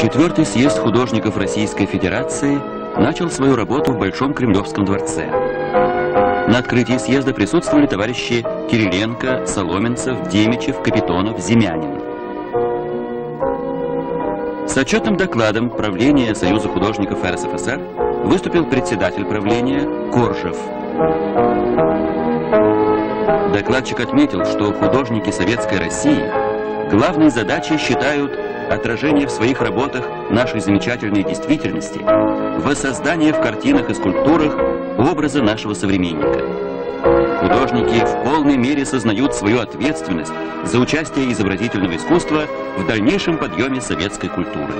Четвертый съезд художников Российской Федерации начал свою работу в Большом Кремлевском дворце. На открытии съезда присутствовали товарищи Кириленко, Соломенцев, Демичев, Капитонов, Земянин. С отчетным докладом правления Союза художников РСФСР выступил председатель правления Коржев. Докладчик отметил, что художники Советской России главной задачей считают отражение в своих работах нашей замечательной действительности, воссоздание в картинах и скульптурах образа нашего современника. Художники в полной мере сознают свою ответственность за участие изобразительного искусства в дальнейшем подъеме советской культуры.